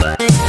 Bye.